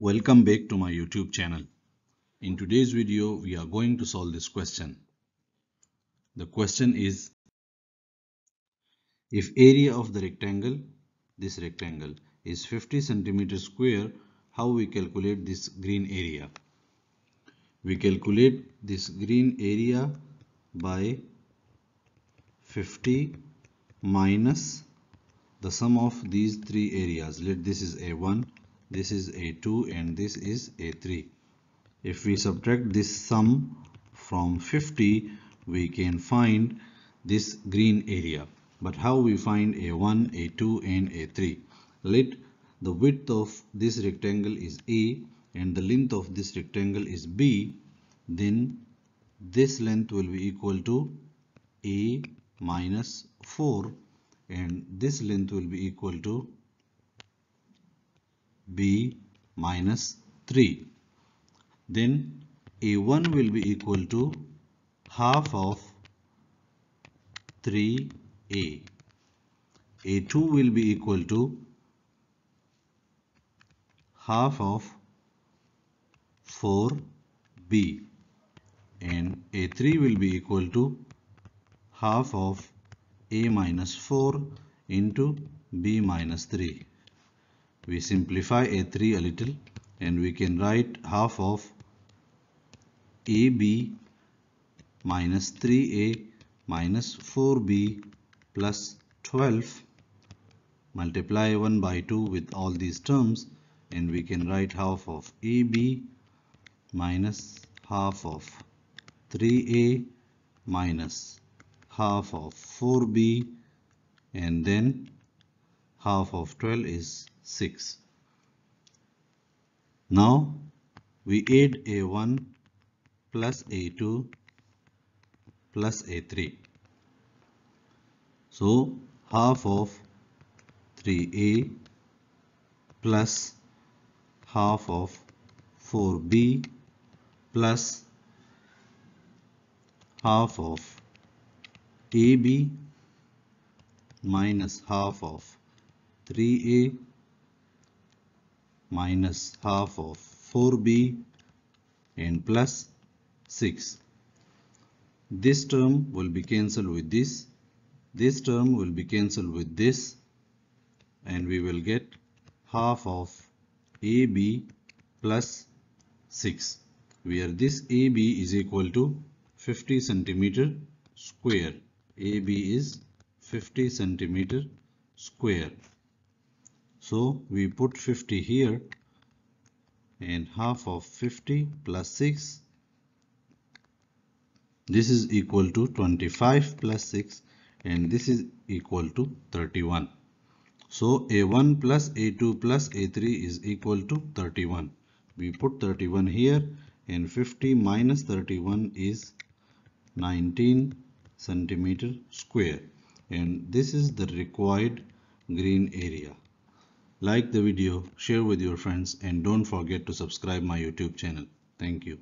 Welcome back to my YouTube channel. In today's video, we are going to solve this question. The question is, if area of the rectangle, this rectangle, is 50 centimeter square, how we calculate this green area? We calculate this green area by 50 minus the sum of these three areas. Let this is A1, this is A2 and this is A3. If we subtract this sum from 50, we can find this green area. But how we find A1, A2 and A3? Let the width of this rectangle is A and the length of this rectangle is B, then this length will be equal to A minus 4 and this length will be equal to b minus 3 then a1 will be equal to half of 3a a2 will be equal to half of 4b and a3 will be equal to half of a minus 4 into b minus 3 we simplify a3 a little and we can write half of ab minus 3a minus 4b plus 12 multiply 1 by 2 with all these terms and we can write half of ab minus half of 3a minus half of 4b and then half of 12 is 6. Now we add a1 plus a2 plus a3. So half of 3a plus half of 4b plus half of ab minus half of 3a minus half of 4b and plus 6. This term will be cancelled with this. This term will be cancelled with this and we will get half of AB plus 6 where this AB is equal to 50 centimeter square. AB is 50 centimeter square. So we put 50 here and half of 50 plus 6 this is equal to 25 plus 6 and this is equal to 31 so a1 plus a2 plus a3 is equal to 31 we put 31 here and 50 minus 31 is 19 centimeter square. And this is the required green area like the video, share with your friends and don't forget to subscribe my YouTube channel. Thank you.